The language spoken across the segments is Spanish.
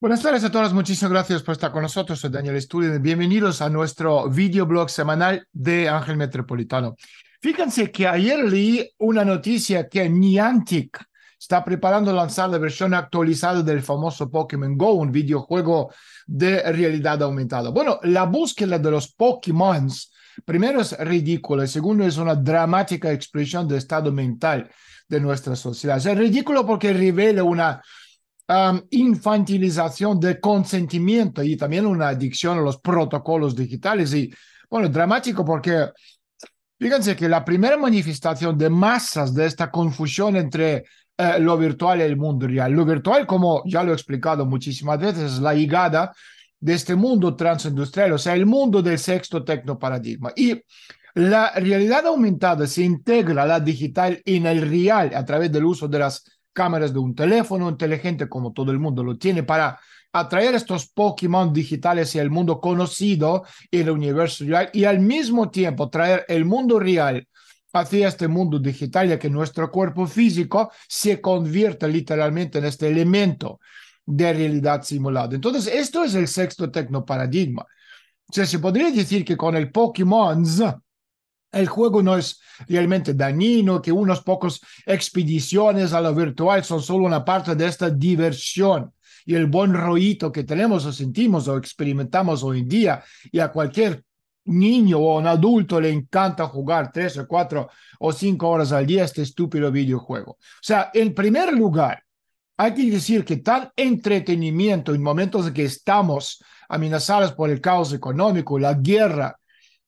Buenas tardes a todos, muchísimas gracias por estar con nosotros. Soy Daniel Estudio. Bienvenidos a nuestro videoblog semanal de Ángel Metropolitano. Fíjense que ayer leí una noticia que Niantic está preparando lanzar la versión actualizada del famoso Pokémon Go, un videojuego de realidad aumentada. Bueno, la búsqueda de los Pokémon, primero es ridícula, segundo es una dramática expresión de estado mental de nuestra sociedad. Es ridículo porque revela una infantilización de consentimiento y también una adicción a los protocolos digitales. Y bueno, dramático porque fíjense que la primera manifestación de masas de esta confusión entre eh, lo virtual y el mundo real. Lo virtual, como ya lo he explicado muchísimas veces, es la higada de este mundo transindustrial, o sea, el mundo del sexto tecnoparadigma. Y la realidad aumentada se integra la digital en el real a través del uso de las cámaras de un teléfono inteligente, como todo el mundo lo tiene, para atraer estos Pokémon digitales y el mundo conocido y el universo real, y al mismo tiempo traer el mundo real hacia este mundo digital, ya que nuestro cuerpo físico se convierte literalmente en este elemento de realidad simulada. Entonces, esto es el sexto tecnoparadigma. O se podría decir que con el Pokémon el juego no es realmente dañino, que unos pocos expediciones a lo virtual son solo una parte de esta diversión y el buen rollito que tenemos o sentimos o experimentamos hoy en día y a cualquier niño o un adulto le encanta jugar tres o cuatro o cinco horas al día este estúpido videojuego. O sea, en primer lugar, hay que decir que tal entretenimiento en momentos en que estamos amenazados por el caos económico, la guerra,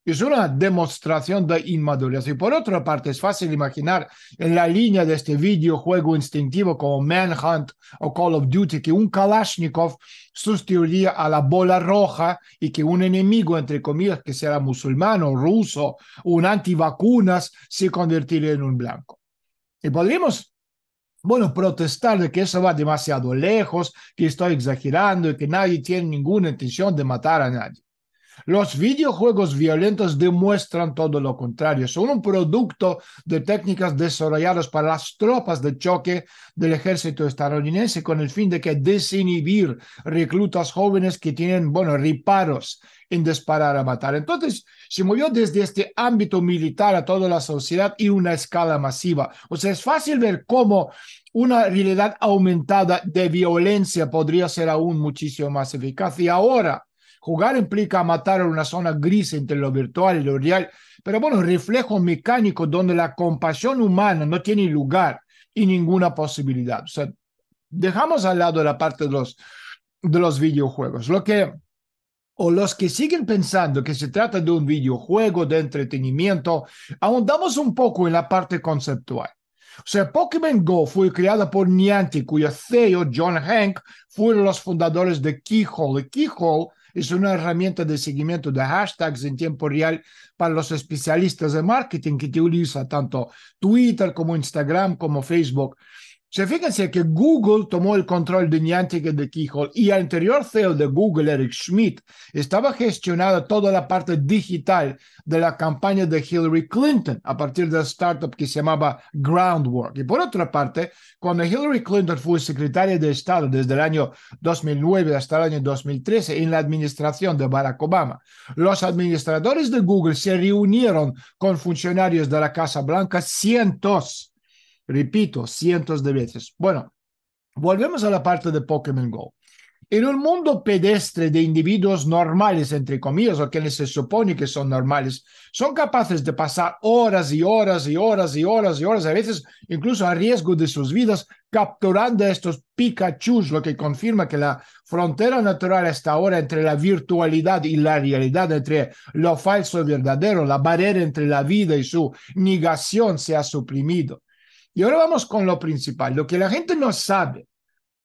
es una demostración de inmadurez. Y por otra parte, es fácil imaginar en la línea de este videojuego instintivo como Manhunt o Call of Duty que un Kalashnikov sustituiría a la bola roja y que un enemigo, entre comillas, que será musulmán o ruso un antivacunas, se convertiría en un blanco. Y podríamos, bueno, protestar de que eso va demasiado lejos, que estoy exagerando y que nadie tiene ninguna intención de matar a nadie. Los videojuegos violentos demuestran todo lo contrario. Son un producto de técnicas desarrolladas para las tropas de choque del ejército estadounidense con el fin de que desinhibir reclutas jóvenes que tienen, bueno, reparos en disparar a matar. Entonces, se movió desde este ámbito militar a toda la sociedad y una escala masiva. O sea, es fácil ver cómo una realidad aumentada de violencia podría ser aún muchísimo más eficaz. Y ahora, Jugar implica matar una zona gris entre lo virtual y lo real, pero bueno, reflejo mecánico donde la compasión humana no tiene lugar y ninguna posibilidad. O sea, dejamos al lado la parte de los, de los videojuegos. Lo que o los que siguen pensando que se trata de un videojuego de entretenimiento, ahondamos un poco en la parte conceptual. O sea, Pokémon Go fue creada por Niantic, cuyo CEO, John Hank, fueron los fundadores de Keyhole. Keyhole es una herramienta de seguimiento de hashtags en tiempo real para los especialistas de marketing que utiliza tanto Twitter como Instagram como Facebook se fíjense que Google tomó el control de Niantic y de Keyhole y el anterior CEO de Google, Eric Schmidt, estaba gestionando toda la parte digital de la campaña de Hillary Clinton a partir de la startup que se llamaba Groundwork. Y por otra parte, cuando Hillary Clinton fue secretaria de Estado desde el año 2009 hasta el año 2013 en la administración de Barack Obama, los administradores de Google se reunieron con funcionarios de la Casa Blanca cientos Repito, cientos de veces. Bueno, volvemos a la parte de Pokémon Go. En un mundo pedestre de individuos normales, entre comillas, o quienes se supone que son normales, son capaces de pasar horas y horas y horas y horas y horas, a veces incluso a riesgo de sus vidas, capturando estos Pikachu, lo que confirma que la frontera natural está ahora entre la virtualidad y la realidad, entre lo falso y verdadero, la barrera entre la vida y su negación se ha suprimido. Y ahora vamos con lo principal. Lo que la gente no sabe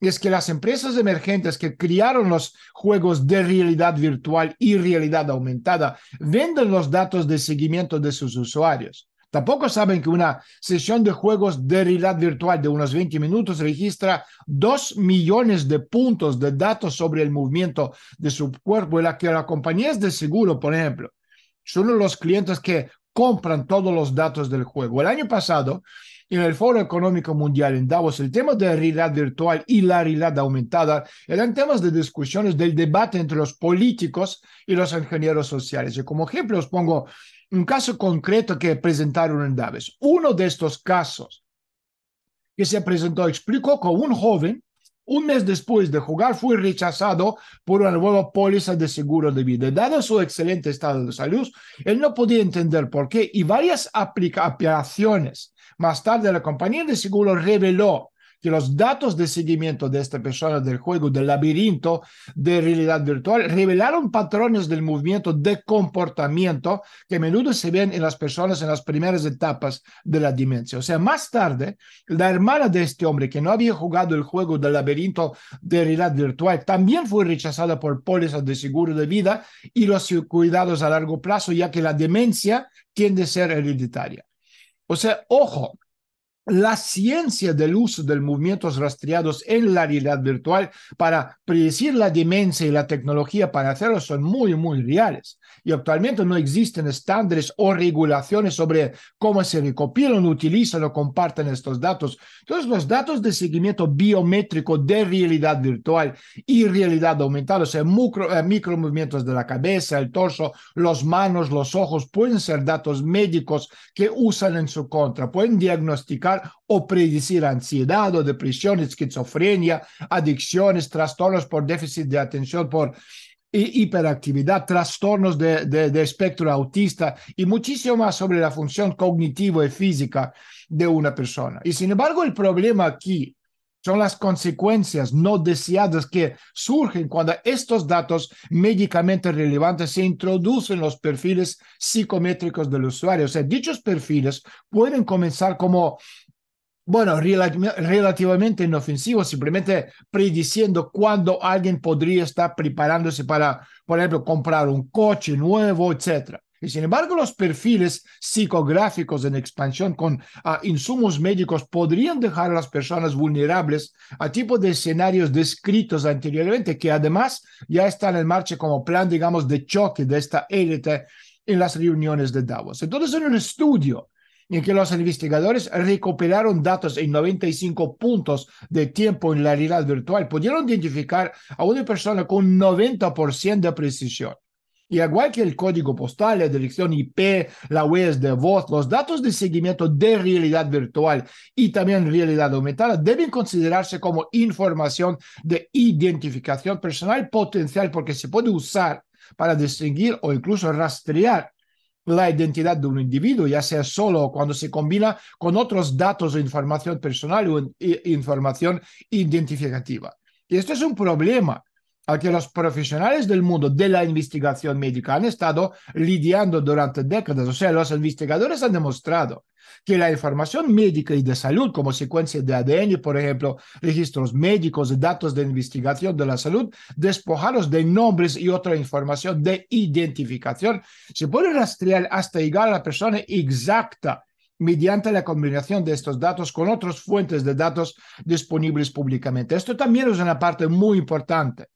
es que las empresas emergentes que crearon los juegos de realidad virtual y realidad aumentada venden los datos de seguimiento de sus usuarios. Tampoco saben que una sesión de juegos de realidad virtual de unos 20 minutos registra 2 millones de puntos de datos sobre el movimiento de su cuerpo y la que la compañía de seguro, por ejemplo, son los clientes que compran todos los datos del juego. El año pasado, en el Foro Económico Mundial en Davos, el tema de realidad virtual y la realidad aumentada eran temas de discusiones del debate entre los políticos y los ingenieros sociales. Y como ejemplo os pongo un caso concreto que presentaron en Davos. Uno de estos casos que se presentó explicó que un joven un mes después de jugar fue rechazado por una nueva póliza de seguro de vida. Dado su excelente estado de salud, él no podía entender por qué y varias aplicaciones más tarde la compañía de seguro reveló que los datos de seguimiento de esta persona del juego del laberinto de realidad virtual revelaron patrones del movimiento de comportamiento que a menudo se ven en las personas en las primeras etapas de la demencia. O sea, más tarde, la hermana de este hombre que no había jugado el juego del laberinto de realidad virtual también fue rechazada por pólizas de seguro de vida y los cuidados a largo plazo, ya que la demencia tiende a ser hereditaria. O sea, ojo, la ciencia del uso de movimientos rastreados en la realidad virtual para predecir la demencia y la tecnología para hacerlo son muy, muy reales. Y actualmente no existen estándares o regulaciones sobre cómo se recopilan, utilizan o comparten estos datos. Entonces, los datos de seguimiento biométrico de realidad virtual y realidad aumentada, o sea, micro, eh, micromovimientos de la cabeza, el torso, los manos, los ojos, pueden ser datos médicos que usan en su contra, pueden diagnosticar o predecir ansiedad o depresión, esquizofrenia, adicciones, trastornos por déficit de atención, por hiperactividad, trastornos de, de, espectro autista y muchísimo más sobre la función cognitiva y física de una persona. Y sin embargo, el problema aquí son las consecuencias no deseadas que surgen cuando estos datos médicamente relevantes se introducen en los perfiles psicométricos del usuario. O sea, dichos perfiles pueden comenzar como bueno, relativamente inofensivo, simplemente prediciendo cuándo alguien podría estar preparándose para, por ejemplo, comprar un coche nuevo, etc. Y sin embargo, los perfiles psicográficos en expansión con ah, insumos médicos podrían dejar a las personas vulnerables a tipo de escenarios descritos anteriormente, que además ya están en marcha como plan, digamos, de choque de esta élite en las reuniones de Davos. Entonces, en un estudio en que los investigadores recuperaron datos en 95 puntos de tiempo en la realidad virtual, pudieron identificar a una persona con 90% de precisión. Y igual que el código postal, la dirección IP, la huellas de voz, los datos de seguimiento de realidad virtual y también realidad aumentada deben considerarse como información de identificación personal potencial porque se puede usar para distinguir o incluso rastrear la identidad de un individuo, ya sea solo cuando se combina con otros datos de información personal o información identificativa. Y esto es un problema al que los profesionales del mundo de la investigación médica han estado lidiando durante décadas. O sea, los investigadores han demostrado que la información médica y de salud, como secuencia de ADN, por ejemplo, registros médicos, datos de investigación de la salud, despojados de nombres y otra información de identificación, se puede rastrear hasta llegar a la persona exacta mediante la combinación de estos datos con otras fuentes de datos disponibles públicamente. Esto también es una parte muy importante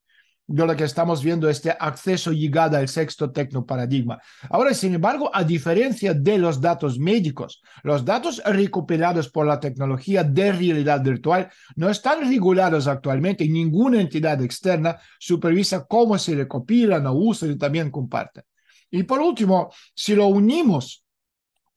de lo que estamos viendo este acceso llegada al sexto tecnoparadigma. Ahora, sin embargo, a diferencia de los datos médicos, los datos recuperados por la tecnología de realidad virtual no están regulados actualmente y ninguna entidad externa supervisa cómo se recopilan o usan y también comparten. Y por último, si lo unimos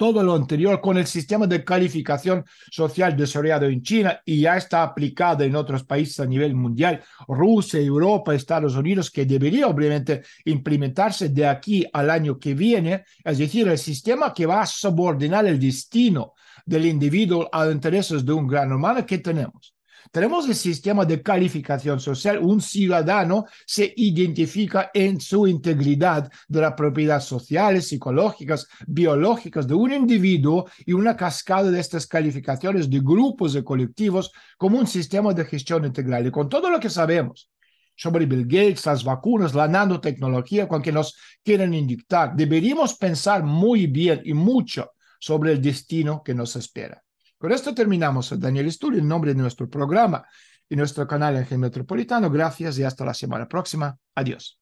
todo lo anterior con el sistema de calificación social desarrollado en China y ya está aplicado en otros países a nivel mundial, Rusia, Europa, Estados Unidos, que debería obviamente implementarse de aquí al año que viene, es decir, el sistema que va a subordinar el destino del individuo a los intereses de un gran humano que tenemos. Tenemos el sistema de calificación social. Un ciudadano se identifica en su integridad de la propiedad sociales, psicológicas, biológicas de un individuo y una cascada de estas calificaciones de grupos y colectivos como un sistema de gestión integral. Y con todo lo que sabemos sobre Bill Gates, las vacunas, la nanotecnología con que nos quieren indicar, deberíamos pensar muy bien y mucho sobre el destino que nos espera. Con esto terminamos, Daniel Studio, en nombre de nuestro programa y nuestro canal Gen Metropolitano. Gracias y hasta la semana próxima. Adiós.